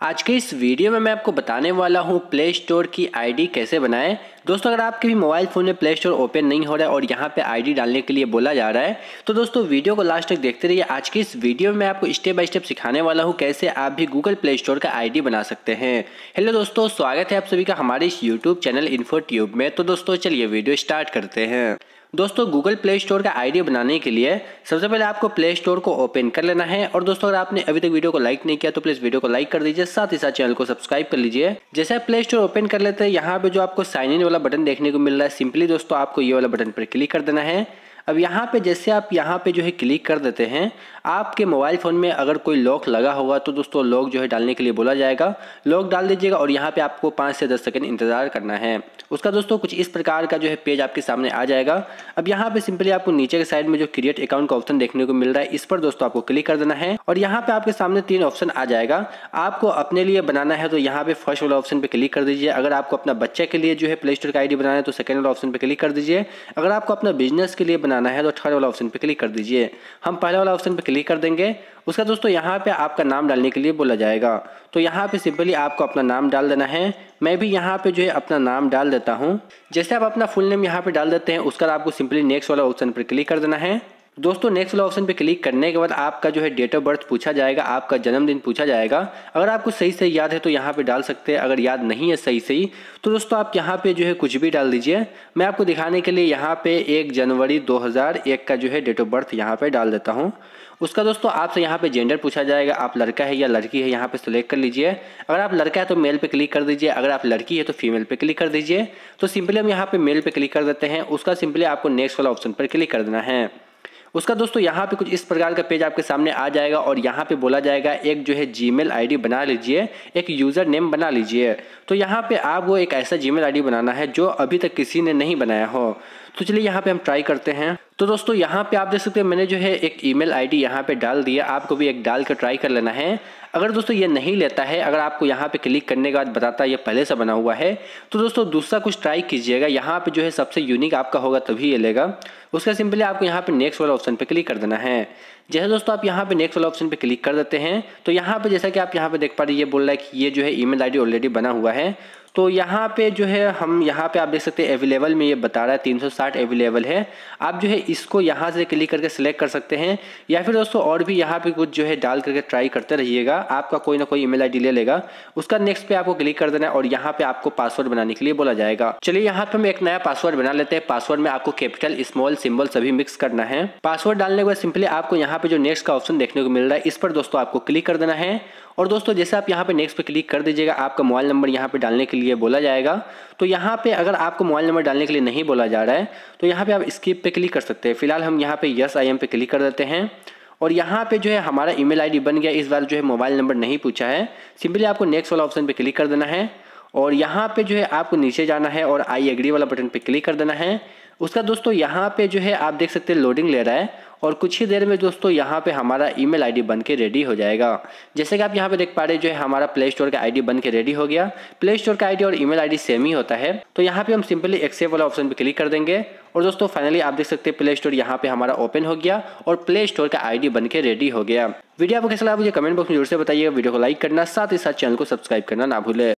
आज के इस वीडियो में मैं आपको बताने वाला हूँ प्ले स्टोर की आईडी कैसे बनाएँ दोस्तों, अगर आपके भी मोबाइल फ़ोन में प्ले स्टोर ओपन नहीं हो रहा है और यहाँ पे आईडी डालने के लिए बोला जा रहा है तो दोस्तों, वीडियो को लास्ट तक देखते रहिए। आज की इस वीडियो में आपको स्टेप बाय स्टेप सिखाने वाला हूँ कैसे आप भी गूगल प्ले स्टोर का आईडी बना सकते हैं। हेलो दोस्तों, स्वागत है आप सभी का हमारे इस यूट्यूब चैनल इन्फो ट्यूब में। तो दोस्तों, चलिए वीडियो स्टार्ट करते हैं। दोस्तों गूगल प्ले स्टोर का आईडी बनाने के लिए सबसे पहले आपको प्ले स्टोर को ओपन कर लेना है और दोस्तों, अगर आपने अभी तक वीडियो को लाइक नहीं किया तो प्लीज़ वीडियो को लाइक कर दीजिए, साथ ही साथ चैनल को सब्सक्राइब कर लीजिए। जैसे आप प्ले स्टोर ओपन कर लेते हैं, यहाँ पे जो आपको साइन इन वाला बटन देखने को मिल रहा है। सिंपली दोस्तों, आपको ये वाला बटन पर क्लिक कर देना है। अब यहाँ पे जैसे आप यहाँ पे जो है क्लिक कर देते हैं, आपके मोबाइल फ़ोन में अगर कोई लॉक लगा होगा तो दोस्तों लॉक जो है डालने के लिए बोला जाएगा। लॉक डाल दीजिएगा और यहाँ पे आपको पाँच से दस सेकंड इंतज़ार करना है। उसका दोस्तों कुछ इस प्रकार का जो है पेज आपके सामने आ जाएगा। अब यहाँ पे सिंपली आपको नीचे के साइड में जो क्रिएट अकाउंट का ऑप्शन देखने को मिल रहा है, इस पर दोस्तों आपको क्लिक कर देना है और यहाँ पे आपके सामने तीन ऑप्शन आ जाएगा। आपको अपने लिए बनाना है तो यहाँ पे फ़र्स्ट वाला ऑप्शन पे क्लिक कर दीजिए। अगर आपको अपना बच्चे के लिए जो है प्ले स्टोर का आईडी बनाना है तो सेकेंड वाला ऑप्शन पे क्लिक कर दीजिए। अगर आपको अपना बिज़नेस के लिए बनाना है तो थर्ड वाला ऑप्शन पे क्लिक कर दीजिए। हम पहले वाला ऑप्शन पे क्लिक कर देंगे। उसका दोस्तों यहाँ पे आपका नाम डालने के लिए बोला जाएगा। तो यहाँ पे सिंपली आपको अपना नाम डाल देना है। मैं भी यहाँ पे जो है अपना नाम डाल देता हूँ। जैसे आप अपना फुल नेम यहाँ पे डाल देते हैं, उसका आपको सिंपली नेक्स्ट वाला ऑप्शन पर क्लिक कर देना है। दोस्तों नेक्स्ट वाला ऑप्शन पे क्लिक करने के बाद आपका जो है डेट ऑफ़ बर्थ पूछा जाएगा, आपका जन्मदिन पूछा जाएगा। अगर आपको सही से याद है तो यहाँ पे डाल सकते हैं, अगर याद नहीं है सही सही तो दोस्तों, आप यहाँ पे जो है कुछ भी डाल दीजिए। मैं आपको दिखाने के लिए यहाँ पे एक जनवरी 2001 का जो है डेट ऑफ़ बर्थ यहाँ पे डाल देता हूँ। उसका दोस्तों, आपसे यहाँ पे जेंडर पूछा जाएगा। आप लड़का है या लड़की है, यहाँ पे सिलेक्ट कर लीजिए। अगर आप लड़का है तो मेल पे क्लिक कर दीजिए। अगर आप लड़की है तो फीमेल पे क्लिक कर दीजिए। तो सिंपली हम यहाँ पे मेल पे क्लिक कर देते हैं। उसका सिंपली आपको नेक्स्ट वाला ऑप्शन पर क्लिक कर देना है। उसका दोस्तों यहाँ पे कुछ इस प्रकार का पेज आपके सामने आ जाएगा और यहाँ पे बोला जाएगा, एक जो है जीमेल आईडी बना लीजिए, एक यूज़र नेम बना लीजिए। तो यहाँ पे आप वो एक ऐसा जीमेल आईडी बनाना है जो अभी तक किसी ने नहीं बनाया हो। तो चलिए यहाँ पे हम ट्राई करते हैं। तो दोस्तों यहाँ पे आप देख सकते हैं मैंने जो है एक ईमेल आईडी यहाँ पे डाल दिया आपको भी एक डाल कर ट्राई कर लेना है अगर दोस्तों ये नहीं लेता है अगर आपको यहाँ पे क्लिक करने के बाद बताता है ये पहले से बना हुआ है तो दोस्तों दूसरा कुछ ट्राई कीजिएगा यहाँ पे जो है सबसे यूनिक आपका होगा तभी ये लेगा उसका सिंपली आपको यहाँ पे नेक्स्ट वाला ऑप्शन पे क्लिक कर देना है जैसे दोस्तों आप यहाँ पे नेक्स्ट वाला ऑप्शन पे क्लिक कर देते हैं तो यहाँ पे जैसा कि आप यहाँ पे देख पा रहे ये बोल रहा है कि ये जो है ईमेल आईडी ऑलरेडी बना हुआ है तो यहाँ पे जो है हम यहाँ पे आप देख सकते हैं अवेलेबल में ये बता रहा है 360 अवेलेबल है आप जो है इसको यहाँ से क्लिक करके सिलेक्ट कर सकते हैं। या फिर दोस्तों और भी यहाँ पे कुछ जो है डाल करके ट्राई करते रहिएगा। आपका कोई ना कोई ईमेल आईडी ले लेगा। उसका नेक्स्ट पे आपको क्लिक कर देना है और यहाँ पे आपको पासवर्ड बनाने के लिए बोला जाएगा। चलिए यहाँ पे हम एक नया पासवर्ड बना लेते हैं। पासवर्ड में आपको कैपिटल स्मॉल सिंबल सभी मिक्स करना है। पासवर्ड डालने के बाद सिंपली आपको यहाँ पे जो नेक्स्ट का ऑप्शन देखने को मिल रहा है, इस पर दोस्तों आपको क्लिक कर देना है। और दोस्तों, जैसे आप यहाँ पे नेक्स्ट पे क्लिक कर दीजिएगा, आपका मोबाइल नंबर यहाँ पे डालने के लिए बोला जाएगा। तो यहाँ पे अगर आपको मोबाइल नंबर डालने के लिए नहीं बोला जा रहा है तो यहाँ पे आप स्किप पे क्लिक कर सकते हैं। फ़िलहाल हम यहाँ पे यस आई एम पे क्लिक कर देते हैं। और यहाँ पे जो है हमारा ईमेल आईडी बन गया, इस बार जो है मोबाइल नंबर नहीं पूछा है। सिंपली आपको नेक्स्ट वाला ऑप्शन पर क्लिक कर देना है। और यहाँ पे जो है आपको नीचे जाना है और आई एग्री वाला बटन पे क्लिक कर देना है। उसका दोस्तों, यहाँ पे जो है आप देख सकते हैं लोडिंग ले रहा है। और कुछ ही देर में दोस्तों यहाँ पे हमारा ईमेल आईडी बन के रेडी हो जाएगा। जैसे कि आप यहाँ पे देख पा रहे जो है हमारा प्ले स्टोर का आईडी बन के रेडी हो गया। प्ले स्टोर का आईडी और ईमेल आईडी सेम ही होता है। तो यहाँ पे हम सिंपली एक्सेप्ट वाला ऑप्शन पे क्लिक कर देंगे। और दोस्तों फाइनली आप देख सकते हैं प्ले स्टोर यहाँ पे हमारा ओपन हो गया और प्ले स्टोर का आईडी बन के रेडी हो गया। वीडियो आपको कैसा लगा मुझे कमेंट बॉक्स में ज़रूर से बताइएगा। वीडियो को लाइक करना, साथ ही साथ चैनल को सब्सक्राइब करना ना भूले।